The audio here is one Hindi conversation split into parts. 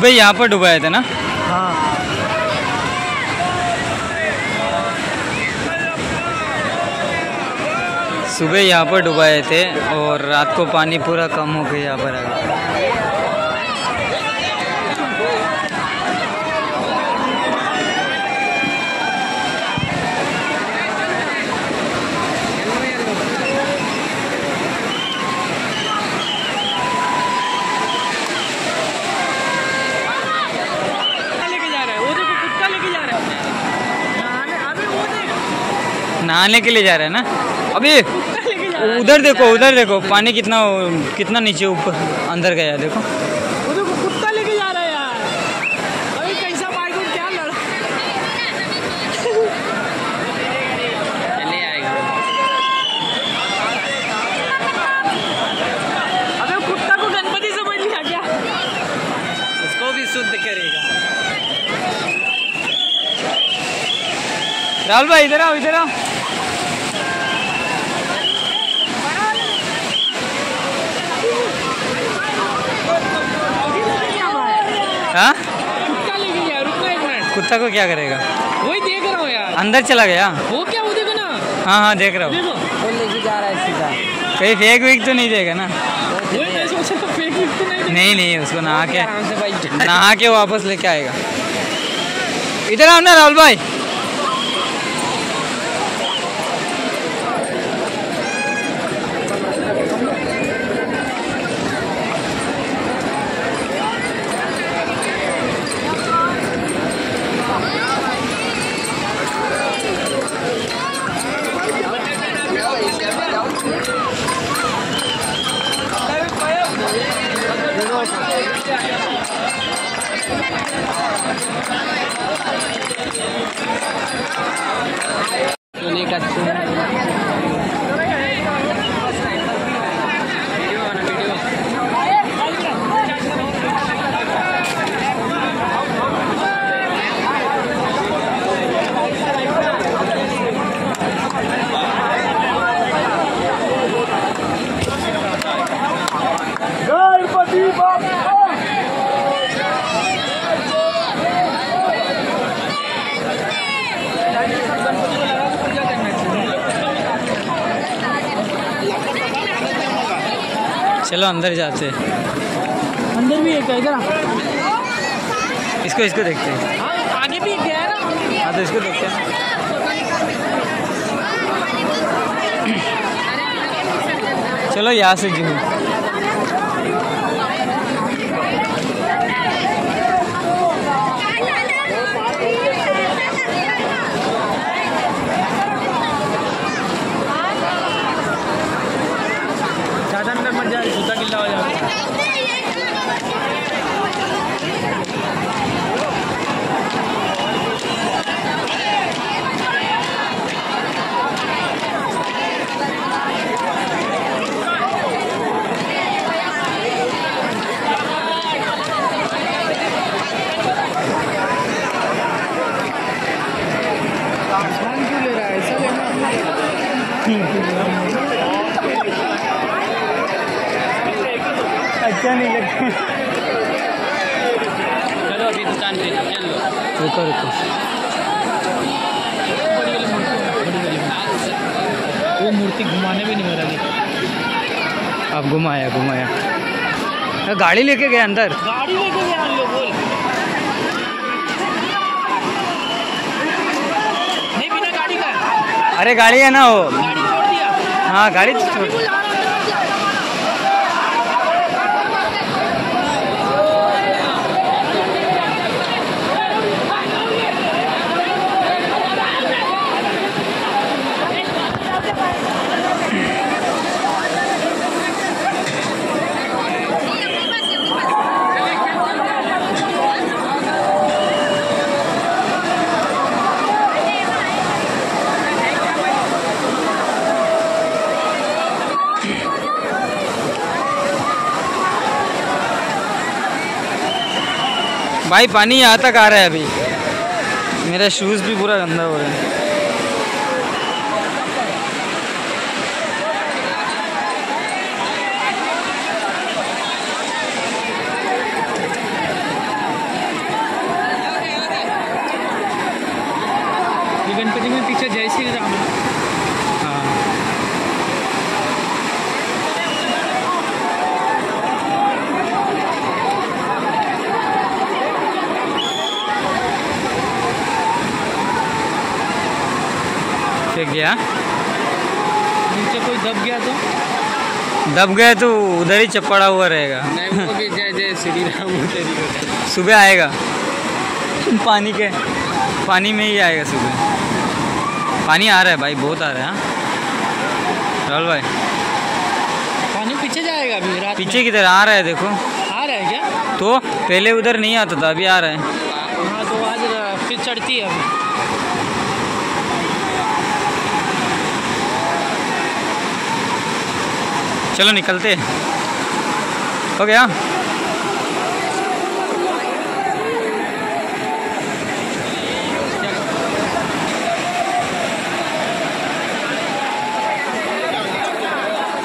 सुबह यहाँ पर डुबाए थे ना? हाँ। सुबह यहाँ पर डुबाए थे और रात को पानी पूरा कम हो गया यहाँ पर। आ गया लेके जा रहा है वो देखो कुत्ता लेके जा रहा है नहाने अबे वो देख नहाने के लिए जा रहे हैं ना? अभी उधर देखो उधर देखो। पानी कितना कितना नीचे ऊपर अंदर गया देखो। कुत्ता लेके जा रहा है यार। अबे कैसा बाइक और क्या लड़ चले आएगा अबे कुत्ता को गणपति समझ लिया क्या उसको भी शुद्ध करेगा। राहुल भाई इधर आओ इधर आओ हाँ कुत्ता लेके गया रुको एक मिनट कुत्ता को क्या करेगा? वही देख रहा हूँ यार। अंदर चला गया? वो क्या वो देखो ना। हाँ हाँ देख रहा हूँ। देखो। वो लेके जा रहा है सीधा। कहीं फेक वेक तो नहीं देगा ना? फेक तो नहीं नहीं नहीं उसको नहा के आराम से भाई। नहा के वापस लेके आएगा। इधर आओ ना राहुल भाई। चलो अंदर जाते हैं। अंदर भी एक है इधर इसको इसको देखते हैं। हाँ आगे भी एक गया है ना हाँ तो इसको देखते हैं। चलो यहाँ से जी ज़्यादा अंदर मत जा जूता गिल्ला हो जाएगा आसमान क्यों ले रहा है ऐसा लेना अच्छा नहीं लगता चलो अभी दुकान पे चल लो रुको रुको वो मूर्ति घुमाने भी नहीं हो रही अब घुमाया। घुमाया गाड़ी लेके गया अंदर? गाड़ी लेके गया बोल। नहीं बिना गाड़ी का। अरे गाड़ी है ना वो। गाड़ी छोड़ दिया। हाँ गाड़ी तो छोड़। भाई, पानी यहाँ तक आ रहा है अभी। मेरा शूज़ भी पूरा गंदा हो रहे हैं। गणपति में पीछे जय श्री राम। गया। नीचे कोई दब गया तो? दब गए तो उधर ही चपड़ा हुआ रहेगा। भी जय जय श्री राम सुबह आएगा। पानी के पानी में ही आएगा सुबह। पानी आ रहा है भाई बहुत आ रहा है हाँ। राहुल भाई। पानी पीछे जाएगा अभी रात पीछे की तरह आ रहा है देखो। आ रहा है क्या? तो पहले उधर नहीं आता था अभी आ रहा है। हाँ तो आज फिर चढ़ती है अभी। चलो निकलते हो। गया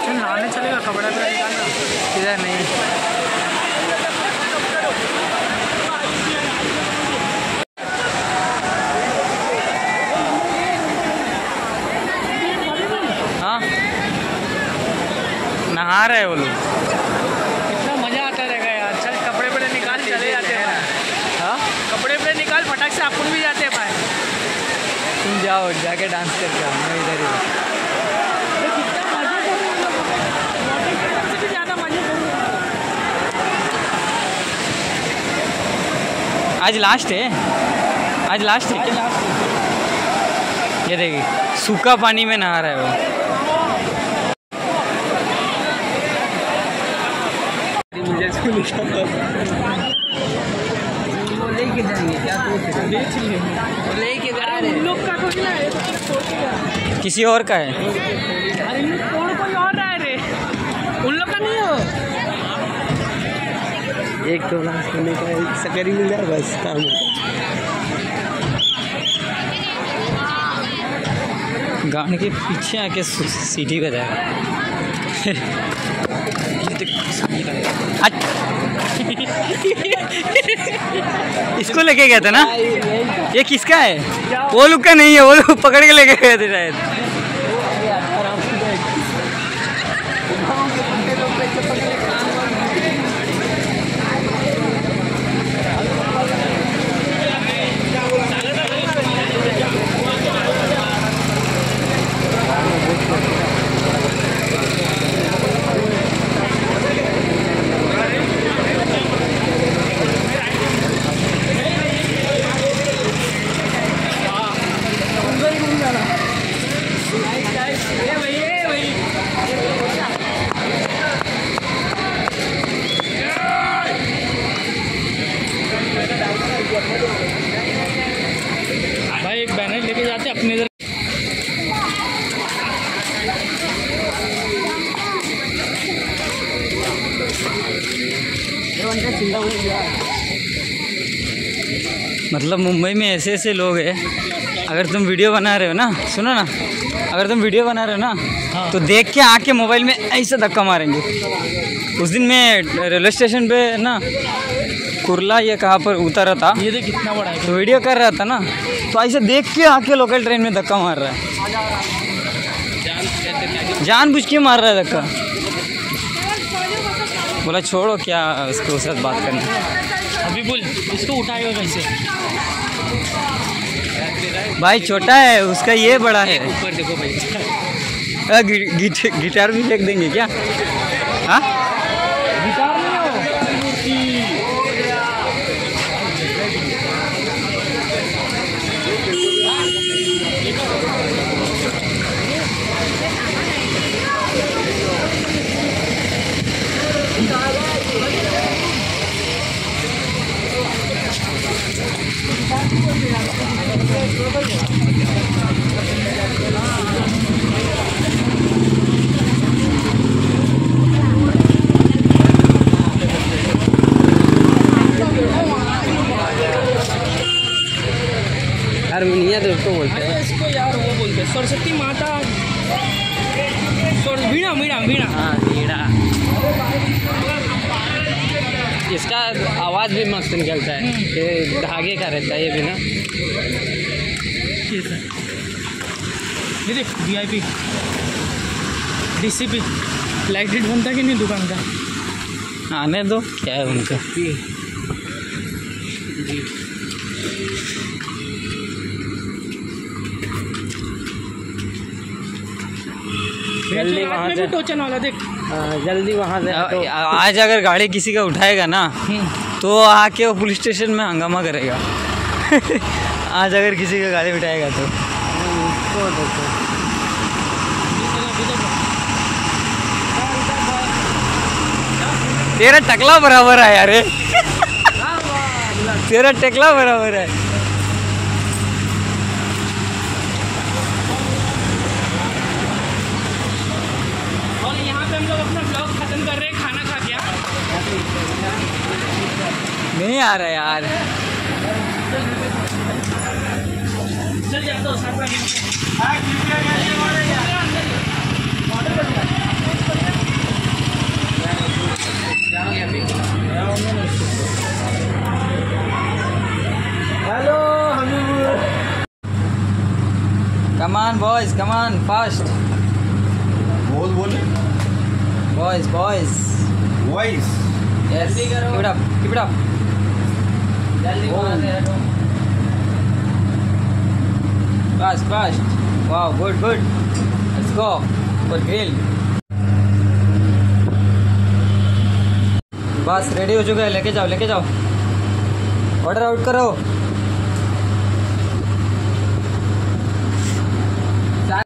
चल नहाने चलेगा कपड़ा वपड़ा निकालना इधर नहीं हाँ नहा रहे हैं वो लोग। कितना मज़ा आता रहेगा यार। चल कपड़े वपड़े निकाल चले जाते हैं हाँ। कपड़े वपड़े निकाल फटाक से अपन भी जाते हैं भाई। तुम जाओ जाके डांस करके आओ मैं इधर ही आज लास्ट है? आज लास्ट है क्या? ये देखिए सूखा पानी में नहा रहा है। वो वो लेके जाएँगे क्या तो लेके जा अरे उन लोग का कोई ना है। किसी और का है? अरे इन लोग तोड़ कोई और रहा है रे। उन लोग का नहीं हो? एक तो लास्ट करने का एक सकरी मिल जाए बस काम गाने के पीछे आके सीटी बजाएगा हट। इसको लेके गए थे ना? ये किसका है? वो लोग का नहीं है, वो लोग पकड़ के लेके गए थे शायद। मतलब मुंबई में ऐसे ऐसे लोग हैं। अगर तुम वीडियो बना रहे हो ना सुनो ना अगर तुम वीडियो बना रहे हो ना तो देख के आके मोबाइल में ऐसे धक्का मारेंगे। उस दिन मैं रेलवे स्टेशन पे ना कुरला ये कहाँ पर उतरा था ये देख कितना बड़ा है। तो वीडियो कर रहा था ना तो ऐसे देख के आके लोकल ट्रेन में धक्का मार रहा है। जानबूझ के मार रहा है धक्का। बोला छोड़ो क्या उसको साथ बात करना बोल इसको उठाएगा कैसे भाई छोटा है उसका ये बड़ा है। ऊपर देखो भाई। गिटार भी फेंक देंगे क्या? हाँ गिटार नहीं हो हारमोनिया तो उसको बोलते हैं अरे इसको यार वो बोलते हैं सरस्वती माता। सर वीणा वीणा वीणा। हाँ कीड़ा इसका आवाज़ भी मस्त निकलता है। ये धागे का रहता है ये भी ना। ये देख V I P D C P lighted बनता कि नहीं दुकान का? आने दो क्या है उनका? जल्दी वहाँ से टोचन वाला देख। हाँ, जल्दी वहाँ से आज अगर गाड़ी किसी का उठाएगा ना तो आके वो पुलिस स्टेशन में हंगामा करेगा। आज अगर किसी का गाड़ी उठाएगा तो। तेरा टकला बराबर है यार। तेरा टकला बराबर है और यहाँ पे हम लोग अपना ब्लॉग खत्म कर रहे हैं खाना खा के हाँ? नहीं आ रहा यार। हो hello come on boys come on fast बोल बोल। Boys boys voice yes it up fast fast wow good good let's go for grill बस रेडी हो चुका है, लेके जाओ लेके जाओ। ऑर्डर आउट करो।